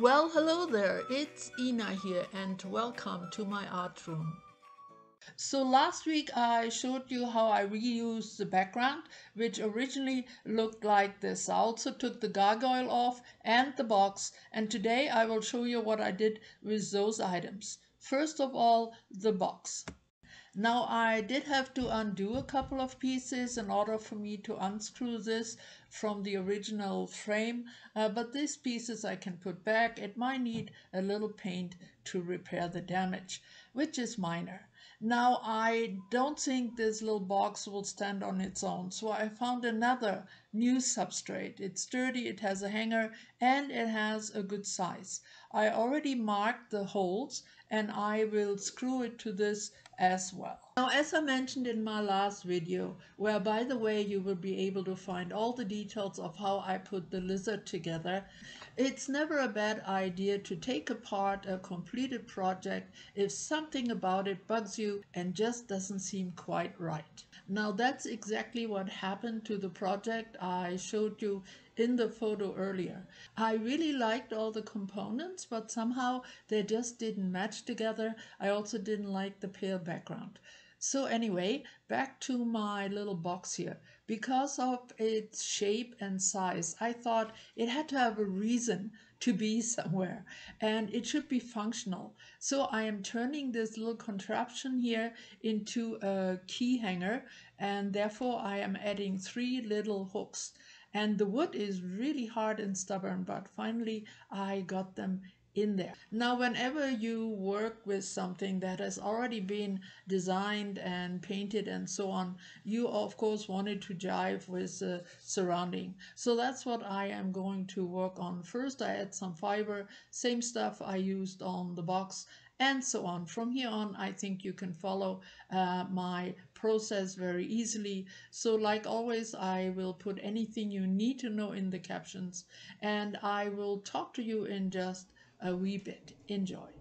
Well, hello there, it's Ina here, and welcome to my art room. So last week I showed you how I reused the background, which originally looked like this. I also took the gargoyle off and the box, and today I will show you what I did with those items. First of all, the box. Now I did have to undo a couple of pieces in order for me to unscrew this from the original frame, uh, but these pieces I can put back. It might need a little paint to repair the damage, which is minor. Now I don't think this little box will stand on its own, so I found another new substrate. It's sturdy, it has a hanger, and it has a good size. I already marked the holes and I will screw it to this as well. Now, as I mentioned in my last video, where by the way you will be able to find all the details of how I put the lizard together, it's never a bad idea to take apart a completed project if something about it bugs you and just doesn't seem quite right. Now that's exactly what happened to the project I showed you in the photo earlier. I really liked all the components, but somehow they just didn't match together. I also didn't like the pale background. So anyway, back to my little box here. Because of its shape and size, I thought it had to have a reason to be somewhere and it should be functional. So I am turning this little contraption here into a key hanger and therefore I am adding three little hooks. And the wood is really hard and stubborn, but finally I got them in there. Now, whenever you work with something that has already been designed and painted and so on, you of course wanted to jive with the surrounding. So that's what I am going to work on. First, I add some fiber, same stuff I used on the box and so on. From here on, I think you can follow uh, my process very easily. So like always, I will put anything you need to know in the captions and I will talk to you in just a wee bit. Enjoy.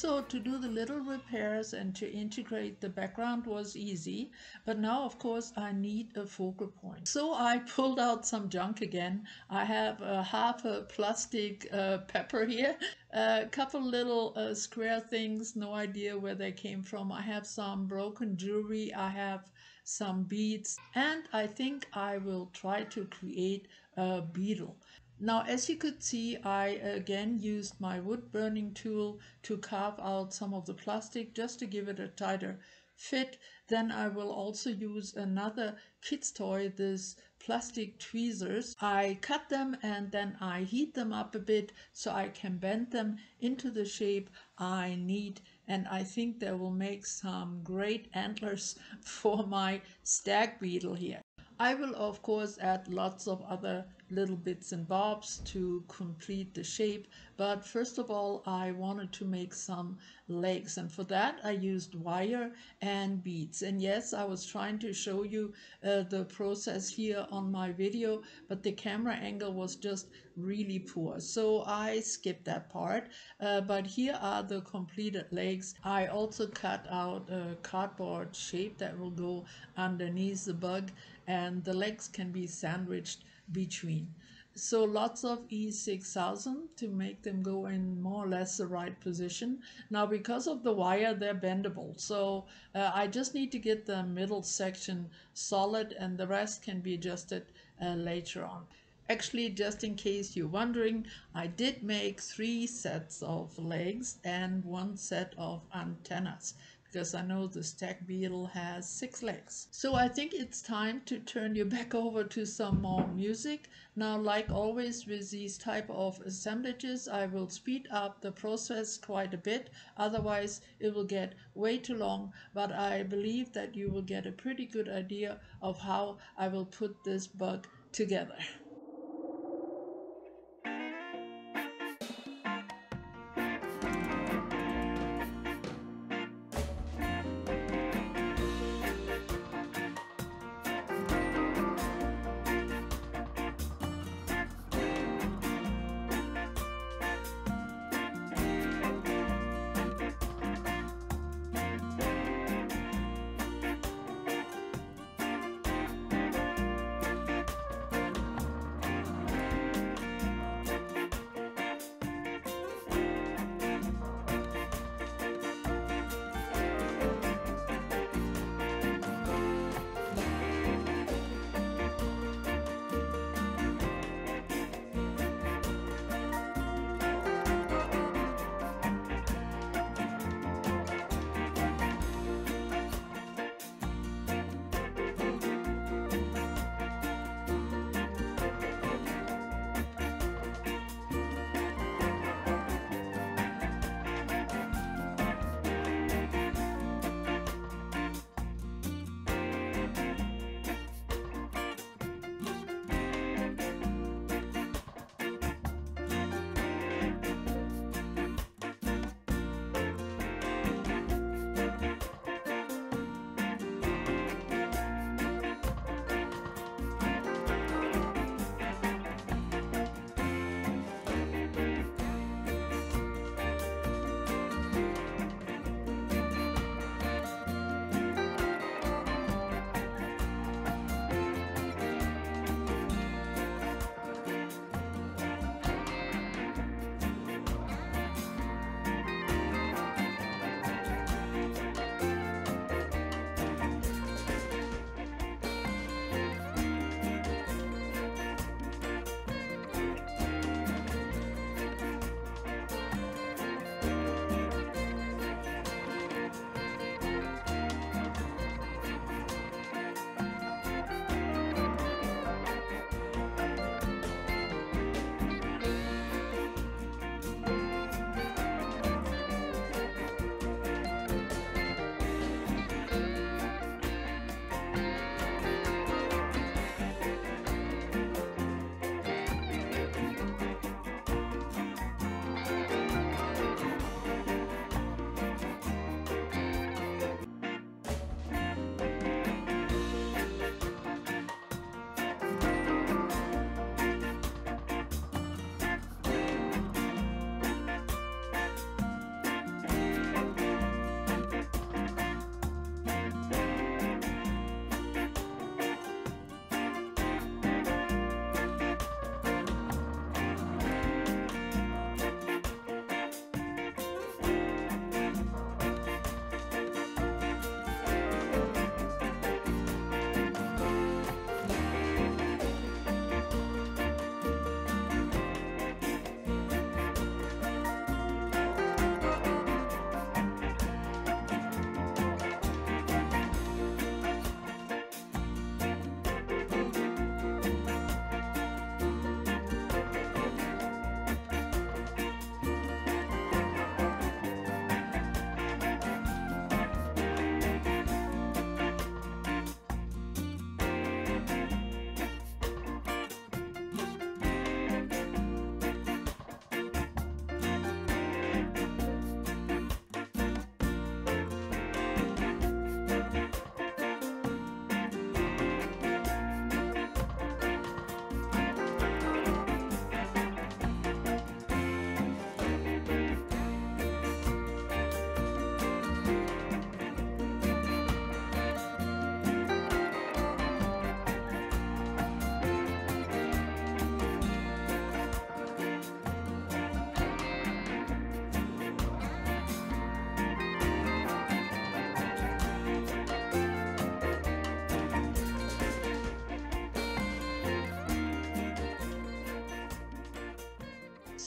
So to do the little repairs and to integrate the background was easy, but now of course I need a focal point. So I pulled out some junk again. I have a half a plastic uh, pepper here, a couple little uh, square things, no idea where they came from. I have some broken jewelry, I have some beads, and I think I will try to create a beetle. Now, as you could see, I again used my wood burning tool to carve out some of the plastic just to give it a tighter fit. Then I will also use another kid's toy, this plastic tweezers. I cut them and then I heat them up a bit so I can bend them into the shape I need and I think they will make some great antlers for my stag beetle here. I will of course add lots of other little bits and bobs to complete the shape but first of all I wanted to make some legs and for that I used wire and beads. And yes I was trying to show you uh, the process here on my video but the camera angle was just really poor so I skipped that part. Uh, but here are the completed legs. I also cut out a cardboard shape that will go underneath the bug and the legs can be sandwiched between. So lots of E6000 to make them go in more or less the right position. Now because of the wire they're bendable so uh, I just need to get the middle section solid and the rest can be adjusted uh, later on. Actually, just in case you're wondering, I did make three sets of legs and one set of antennas because I know the stag beetle has six legs. So I think it's time to turn you back over to some more music. Now, like always with these type of assemblages, I will speed up the process quite a bit. Otherwise, it will get way too long, but I believe that you will get a pretty good idea of how I will put this bug together.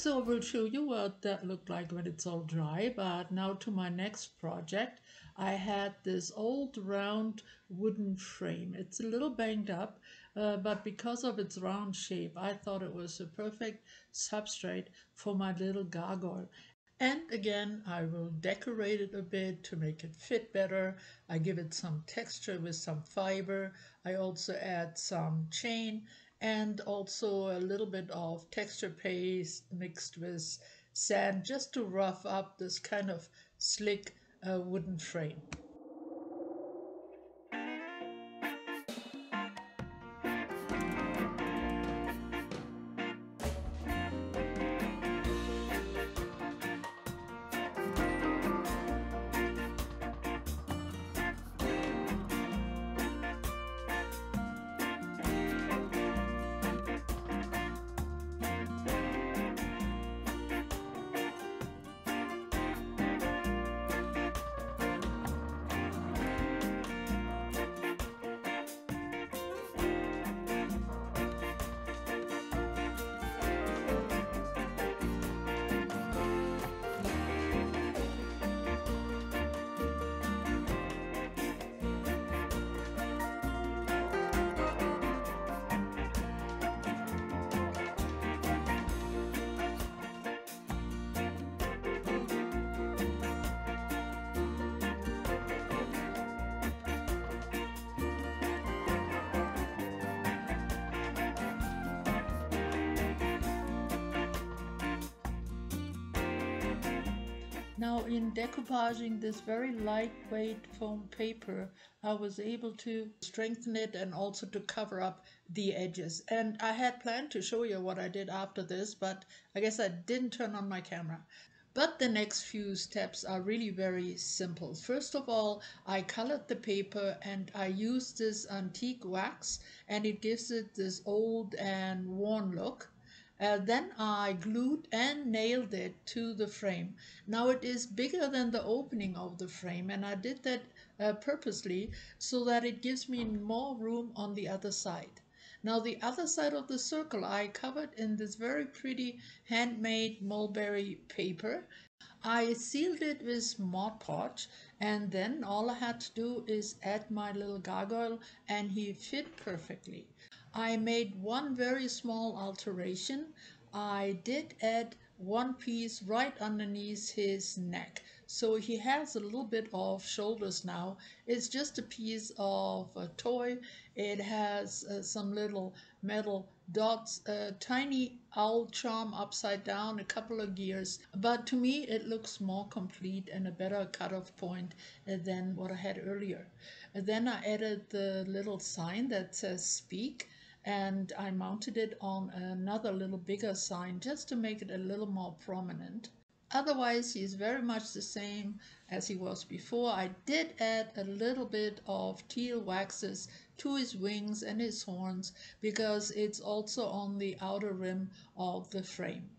So I will show you what that looked like when it's all dry. But now to my next project. I had this old round wooden frame. It's a little banged up, uh, but because of its round shape, I thought it was a perfect substrate for my little gargoyle. And again, I will decorate it a bit to make it fit better. I give it some texture with some fiber. I also add some chain and also a little bit of texture paste mixed with sand just to rough up this kind of slick uh, wooden frame. Now in decoupaging this very lightweight foam paper, I was able to strengthen it and also to cover up the edges. And I had planned to show you what I did after this, but I guess I didn't turn on my camera. But the next few steps are really very simple. First of all, I colored the paper and I used this antique wax and it gives it this old and worn look. Uh, then I glued and nailed it to the frame. Now it is bigger than the opening of the frame and I did that uh, purposely so that it gives me more room on the other side. Now the other side of the circle I covered in this very pretty handmade mulberry paper. I sealed it with Mod Podge and then all I had to do is add my little gargoyle and he fit perfectly. I made one very small alteration. I did add one piece right underneath his neck. So he has a little bit of shoulders now. It's just a piece of a toy. It has uh, some little metal dots, a tiny owl charm upside down, a couple of gears. But to me, it looks more complete and a better cutoff point uh, than what I had earlier. Then I added the little sign that says speak and I mounted it on another little bigger sign just to make it a little more prominent. Otherwise, he's very much the same as he was before. I did add a little bit of teal waxes to his wings and his horns because it's also on the outer rim of the frame.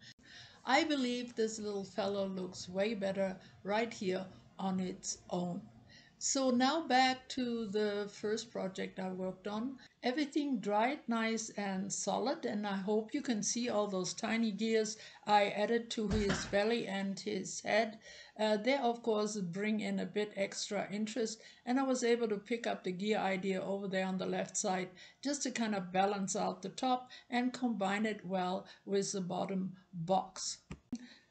I believe this little fellow looks way better right here on its own. So now back to the first project I worked on. Everything dried nice and solid and I hope you can see all those tiny gears I added to his belly and his head. Uh, they of course bring in a bit extra interest and I was able to pick up the gear idea over there on the left side just to kind of balance out the top and combine it well with the bottom box.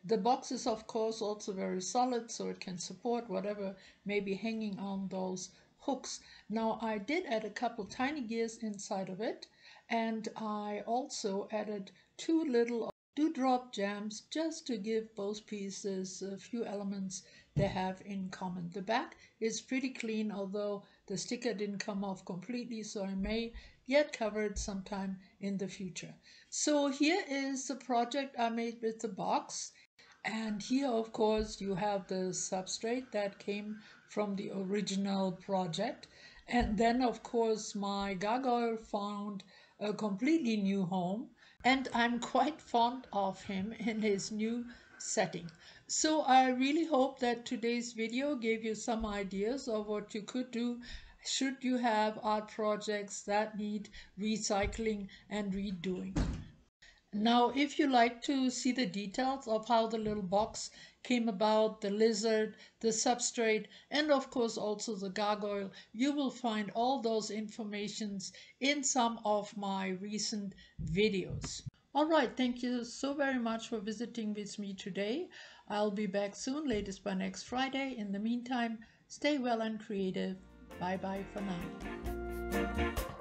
The box is of course also very solid so it can support whatever may be hanging on those hooks. Now I did add a couple tiny gears inside of it and I also added two little dewdrop gems just to give both pieces a few elements they have in common. The back is pretty clean although the sticker didn't come off completely so I may yet cover it sometime in the future. So here is the project I made with the box. And here, of course, you have the substrate that came from the original project. And then, of course, my gargoyle found a completely new home. And I'm quite fond of him in his new setting. So I really hope that today's video gave you some ideas of what you could do should you have art projects that need recycling and redoing. Now, if you like to see the details of how the little box came about, the lizard, the substrate, and of course also the gargoyle, you will find all those informations in some of my recent videos. All right, thank you so very much for visiting with me today. I'll be back soon, latest by next Friday. In the meantime, stay well and creative. Bye bye for now.